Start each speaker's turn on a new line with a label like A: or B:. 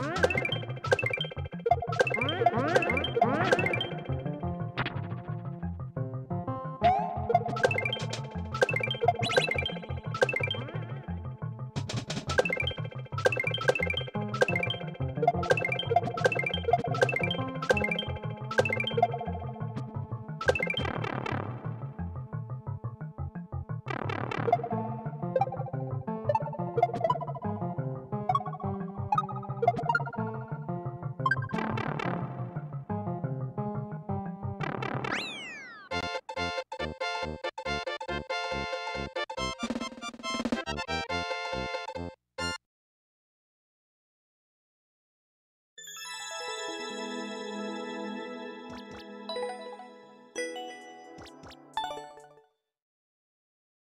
A: Huh? Bye.